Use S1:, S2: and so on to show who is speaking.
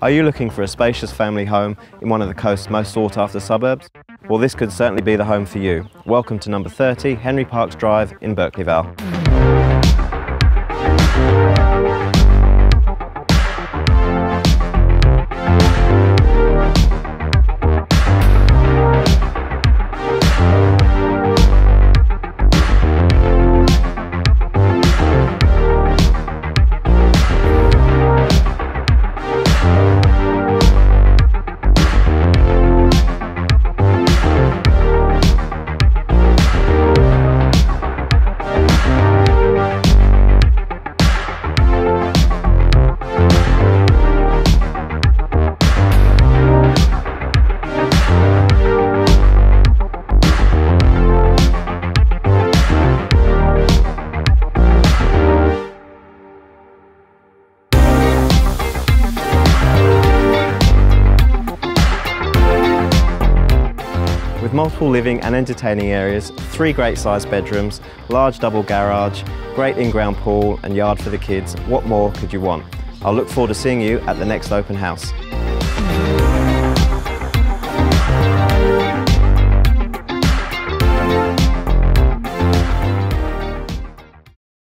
S1: Are you looking for a spacious family home in one of the coast's most sought after suburbs? Well, this could certainly be the home for you. Welcome to number 30 Henry Parkes Drive in Berkeley With multiple living and entertaining areas, three great sized bedrooms, large double garage, great in-ground pool and yard for the kids, what more could you want? I'll look forward to seeing you at the next open house.